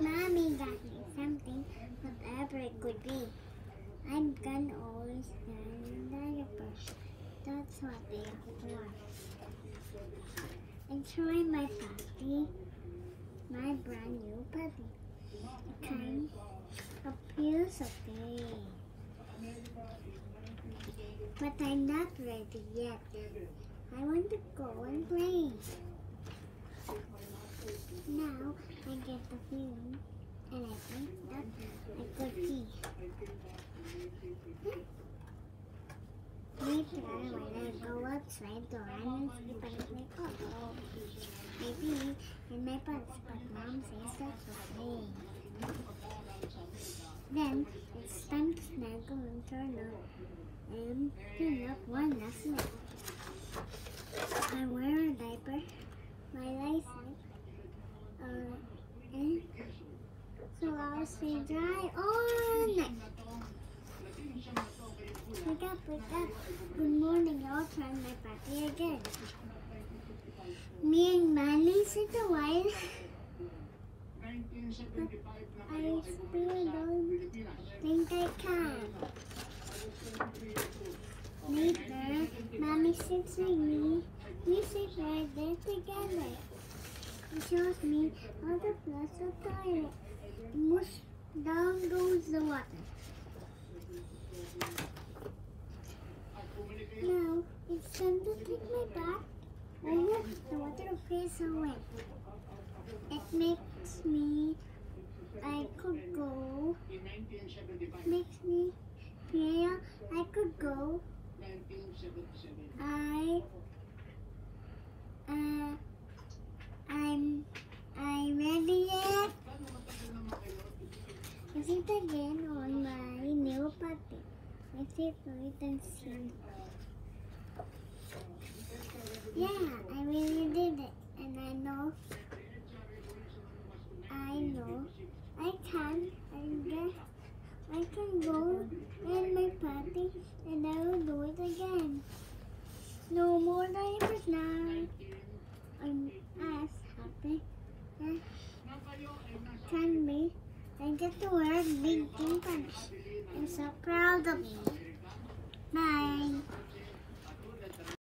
Mommy got me something, whatever it could be. I'm gonna always wear diapers. That's what they are. Enjoy my puppy, my brand new puppy. It kind of feels okay. But I'm not ready yet. I want to go and play. Now I get the feeling, and I think I could pee. Later, when I go outside and sleep, I think, oh, maybe in my pants, but mom says that's okay. Then it's time to snuggle and turn up and turn up one last night. I wear a diaper, my license, uh, and so I'll stay dry all night. Wake up, wake up. Good morning, I'll try my party again. Me and Manny sit a while. I still don't think I can. Later, Mommy sits with me. We sit right there together. She shows me all the flush the toilet. Mush, down goes the water. Now it's time to take my bath. Oh look, the water so wet. It makes me, I could go, makes me feel I could go. Uh, I'm, I'm ready yet. Is it again on my new puppy? I see wait and see. Yeah, I really did it. And I know, I know, I can, I guess, I can go in my party and I will do it again. No more diapers now. I'm as happy can be. I get to wear big pink pants. I'm so proud of. Bye.